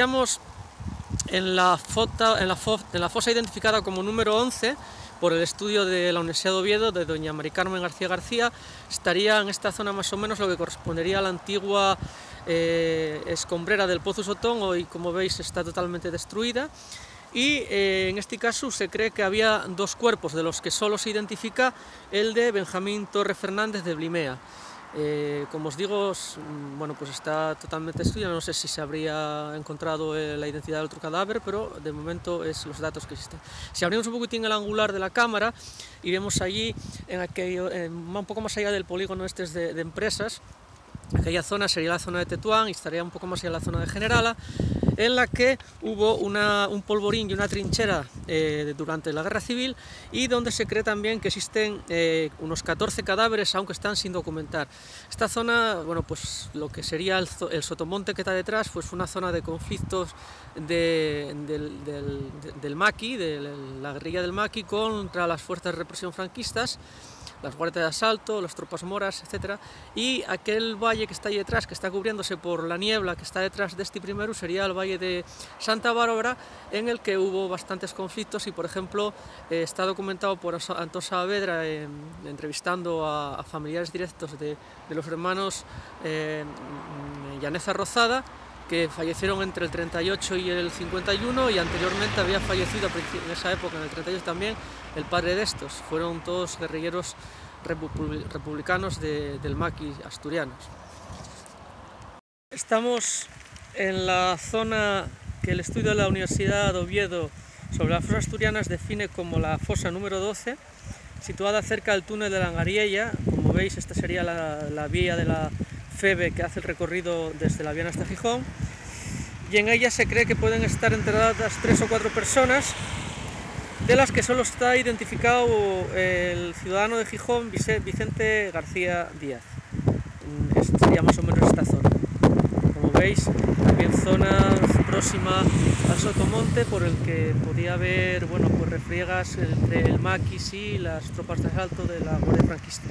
La en la fosa identificada como número 11 por el estudio de la Universidad de Oviedo de doña Mari Carmen García García, estaría en esta zona más o menos lo que correspondería a la antigua eh, escombrera del Pozo Sotón, hoy como veis está totalmente destruida, y eh, en este caso se cree que había dos cuerpos, de los que solo se identifica el de Benjamín Torre Fernández de Blimea. Eh, como os digo, mm, bueno, pues está totalmente estudiado, no sé si se habría encontrado eh, la identidad del otro cadáver, pero de momento es los datos que existen. Si abrimos un poquitín el angular de la cámara y vemos allí, en aquello, un poco más allá del polígono este de, de empresas, aquella zona sería la zona de Tetuán y estaría un poco más allá de la zona de Generala, en la que hubo un polvorín y una trinchera eh, durante la guerra civil y donde se cree también que existen eh, unos 14 cadáveres, aunque están sin documentar. Esta zona, bueno, pues lo que sería el, sotomonte que está detrás, pues fue una zona de conflictos del, del Maqui, de la guerrilla del Maqui contra las fuerzas de represión franquistas las guardias de asalto, las tropas moras, etc. Y aquel valle que está ahí detrás, que está cubriéndose por la niebla que está detrás de este primero, sería el valle de Santa Bárbara, en el que hubo bastantes conflictos y, por ejemplo, eh, está documentado por Antón Saavedra entrevistando a, familiares directos de, los hermanos eh, Llaneza Rozada, que fallecieron entre el 38 y el 51 y anteriormente había fallecido en esa época, en el 38 también, el padre de estos. Fueron todos guerrilleros republicanos del Maqui asturianos. Estamos en la zona que el estudio de la Universidad de Oviedo sobre las fosas asturianas define como la fosa número 12, situada cerca del túnel de la Angariella. Como veis, esta sería la, la vía de la FEBE que hace el recorrido desde la Viana hasta Gijón y en ella se cree que pueden estar enterradas tres o cuatro personas de las que solo está identificado el ciudadano de Gijón Vicente García Díaz. Sería más o menos esta zona. Como veis también zona próxima al Sotomonte por el que podía haber bueno pues refriegas entre el maquis y las tropas de asalto de la Guardia Franquista.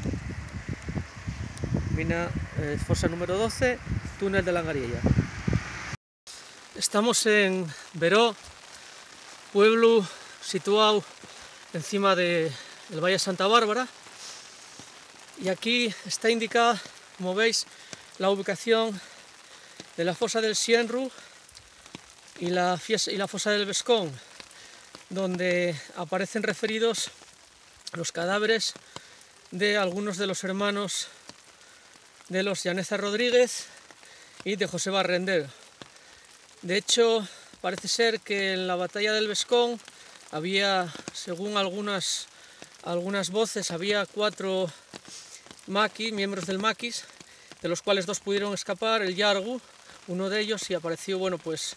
Mina eh, fosa número 12, túnel de Langariella. Estamos en Veró, pueblo situado encima del Valle de Santa Bárbara y aquí está indicada, como veis, la ubicación de la fosa del Sienru y la, y la fosa del Vescón, donde aparecen referidos los cadáveres de algunos de los hermanos de los Llaneza Rodríguez y de José Barrendero. De hecho, parece ser que en la batalla del Vescón había, según algunas, algunas voces, había cuatro maquis, miembros del maquis, de los cuales dos pudieron escapar, el Yargu, uno de ellos, y apareció, bueno, pues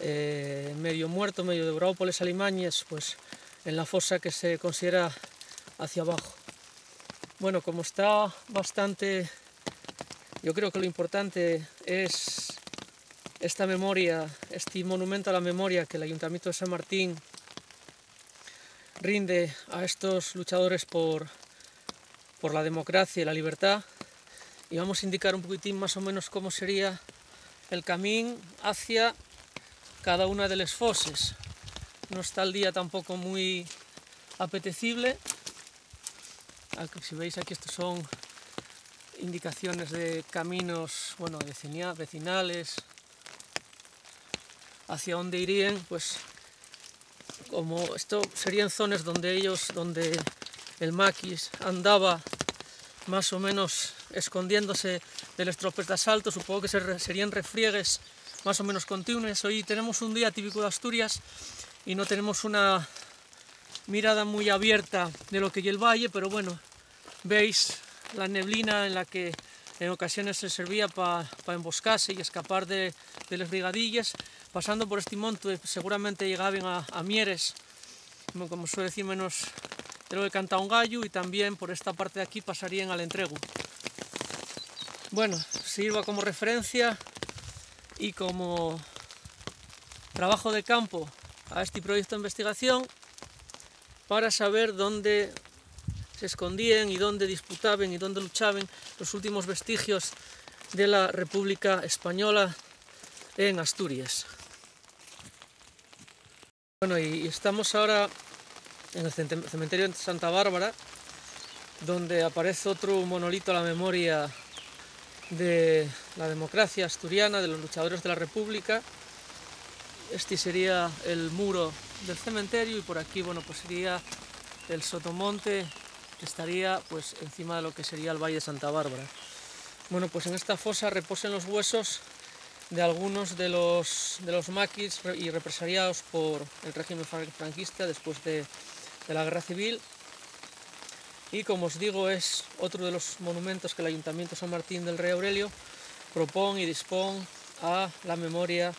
eh, medio muerto, medio devorado por les alimañes, pues en la fosa que se considera hacia abajo. Bueno, como está bastante yo creo que lo importante es esta memoria, este monumento a la memoria que el Ayuntamiento de San Martín rinde a estos luchadores por, por la democracia y la libertad y vamos a indicar un poquitín más o menos cómo sería el camino hacia cada una de las foses. No está el día tampoco muy apetecible. Si veis aquí estos son indicaciones de caminos bueno, vecinales hacia dónde irían, pues como esto serían zonas donde ellos, donde el maquis andaba más o menos escondiéndose de los de asalto, supongo que serían refriegues más o menos continuos. Hoy tenemos un día típico de Asturias y no tenemos una mirada muy abierta de lo que hay el valle, pero bueno, veis la neblina en la que en ocasiones se servía para emboscarse y escapar de, las brigadillas, pasando por este monte seguramente llegaban a, Mieres, como suele decir menos de que canta un gallo, y también por esta parte de aquí pasarían al entrego. Bueno, sirva como referencia y como trabajo de campo a este proyecto de investigación para saber dónde se escondían y dónde disputaban y dónde luchaban los últimos vestigios de la República Española en Asturias. Bueno, y estamos ahora en el cementerio de Santa Bárbara, donde aparece otro monolito a la memoria de la democracia asturiana, de los luchadores de la República. Este sería el muro del cementerio y por aquí, bueno, pues sería el sotomonte estaría pues encima de lo que sería el Valle de Santa Bárbara. Bueno, pues en esta fosa reposen los huesos de algunos de los, de los maquis y represaliados por el régimen franquista después de, de la guerra civil y como os digo es otro de los monumentos que el Ayuntamiento San Martín del Rey Aurelio propone y dispone a la memoria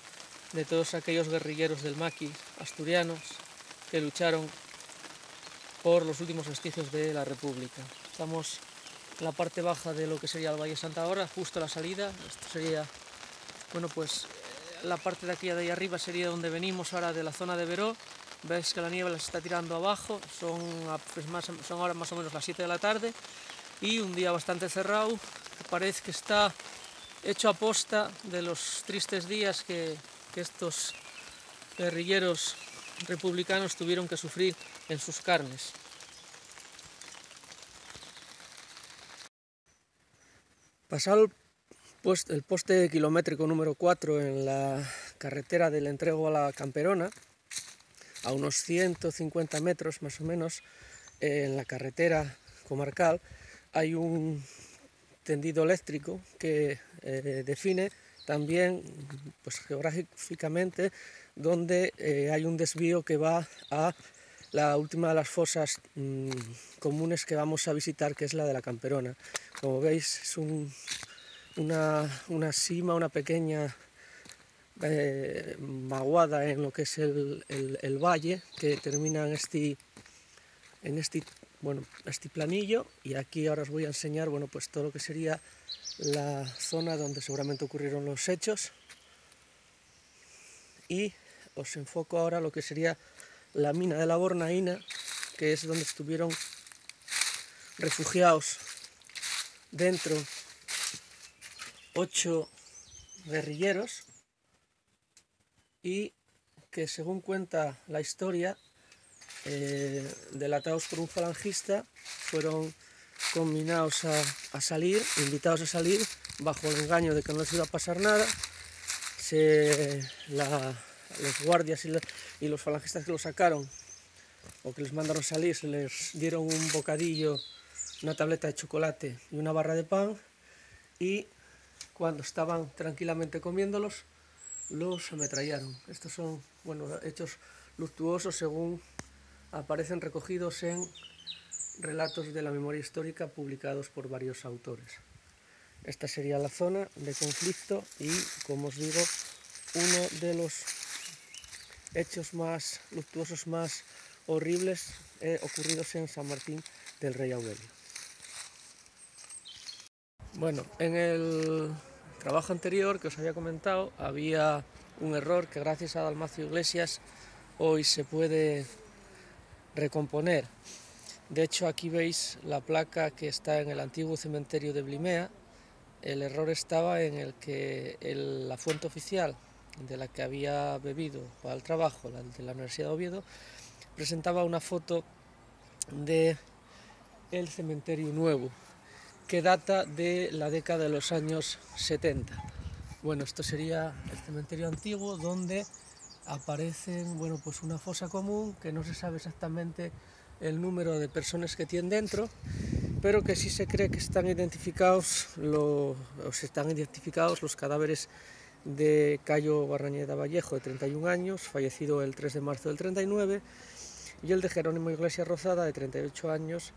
de todos aquellos guerrilleros del maqui asturianos que lucharon por los últimos vestigios de la República. Estamos en la parte baja de lo que sería el Valle Santa Hora, justo a la salida. Esto sería, bueno, pues eh, la parte de aquí de ahí arriba sería donde venimos ahora de la zona de Veró. Veis que la niebla se está tirando abajo, son, pues más, son ahora más o menos las 7 de la tarde y un día bastante cerrado, parece que está hecho a posta de los tristes días que, que estos guerrilleros republicanos tuvieron que sufrir en sus carnes. Pasado el poste kilométrico número 4 en la carretera del entrego a la Camperona, a unos 150 metros más o menos, en la carretera comarcal, hay un tendido eléctrico que eh, define también pues, geográficamente donde eh, hay un desvío que va a la última de las fosas mm, comunes que vamos a visitar, que es la de la Camperona. Como veis, es una, una, cima, una pequeña eh, maguada en lo que es el, el, valle, que termina en este, en este, bueno, este planillo, y aquí ahora os voy a enseñar bueno, pues todo lo que sería la zona donde seguramente ocurrieron los hechos. Y os enfoco ahora lo que sería la mina de la Bornaína, que es donde estuvieron refugiados dentro ocho guerrilleros y que según cuenta la historia, eh, delatados por un falangista, fueron combinados a, salir, invitados a salir, bajo el engaño de que no les iba a pasar nada. Los guardias y, los falangistas que los sacaron o que les mandaron salir, se les dieron un bocadillo, una tableta de chocolate y una barra de pan y cuando estaban tranquilamente comiéndolos, los ametrallaron. Estos son bueno, hechos luctuosos según aparecen recogidos en relatos de la memoria histórica publicados por varios autores. Esta sería la zona de conflicto y, como os digo, uno de los hechos más luctuosos, más horribles eh, ocurridos en San Martín del Rey Aurelio. Bueno, en el trabajo anterior que os había comentado había un error que gracias a Dalmacio Iglesias hoy se puede recomponer. De hecho, aquí veis la placa que está en el antiguo cementerio de Blimea. El error estaba en el que la fuente oficial de la que había bebido para el trabajo, la de la Universidad de Oviedo, presentaba una foto de el cementerio nuevo, que data de la década de los años 70. Bueno, esto sería el cementerio antiguo donde aparecen, bueno, pues una fosa común que no se sabe exactamente el número de personas que tienen dentro, pero que sí se cree que están identificados, los, están identificados los cadáveres de Cayo Barrañeda Vallejo, de 31 años, fallecido el 3 de marzo del 39, y el de Jerónimo Iglesias Rozada, de 38 años,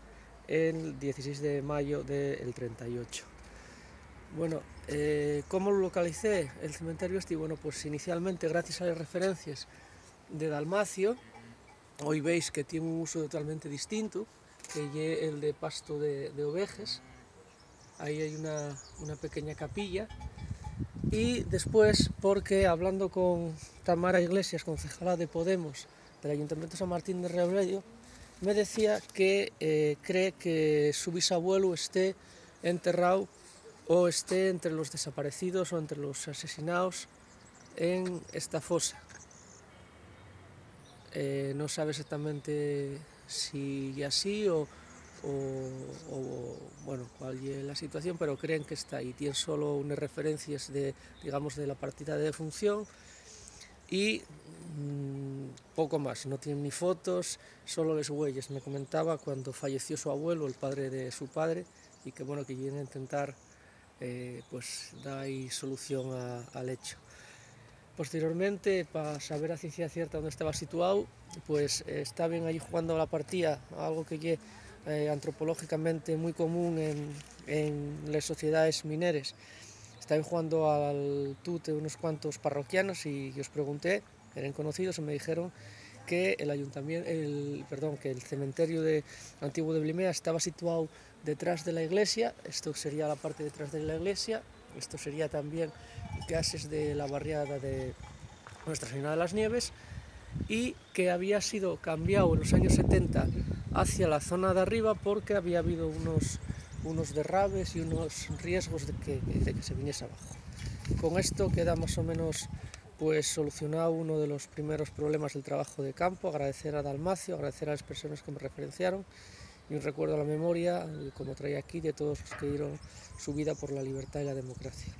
el 16 de mayo del 38. Bueno, eh, ¿cómo lo localicé el cementerio este? Bueno, pues inicialmente gracias a las referencias de Dalmacio, Hoy veis que tiene un uso totalmente distinto, que el de pasto de, ovejas. Ahí hay una, pequeña capilla. Y después, porque hablando con Tamara Iglesias, concejala de Podemos del Ayuntamiento San Martín de Reoredio, me decía que eh, cree que su bisabuelo esté enterrado o esté entre los desaparecidos o entre los asesinados en esta fosa. eh, no sabe exactamente si así o, o, bueno, cuál es la situación, pero creen que está ahí. Tienen solo unas referencias de, digamos, de la partida de función y mmm, poco más. No tienen ni fotos, solo les huellas. Me comentaba cuando falleció su abuelo, el padre de su padre, y que bueno, que vienen a intentar eh, pues dar solución a, al hecho. Posteriormente, para saber a ciencia cierta dónde estaba situado, pues eh, está bien ahí jugando la partida, algo que eh, antropológicamente muy común en, en las sociedades mineras. Estaban jugando al tute unos cuantos parroquianos y, y os pregunté, eran conocidos, y me dijeron que el ayuntamiento, el, perdón, que el cementerio de, antiguo de Blimea estaba situado detrás de la iglesia, esto sería la parte detrás de la iglesia, esto sería también gases de la barriada de Nuestra Señora de las Nieves, y que había sido cambiado en los años 70 hacia la zona de arriba porque había habido unos, unos derrabes y unos riesgos de que, de que se viniese abajo. Con esto queda más o menos pues solucionado uno de los primeros problemas del trabajo de campo, agradecer a Dalmacio, agradecer a las personas que me referenciaron y un recuerdo a la memoria, como traía aquí, de todos los que dieron su vida por la libertad y la democracia.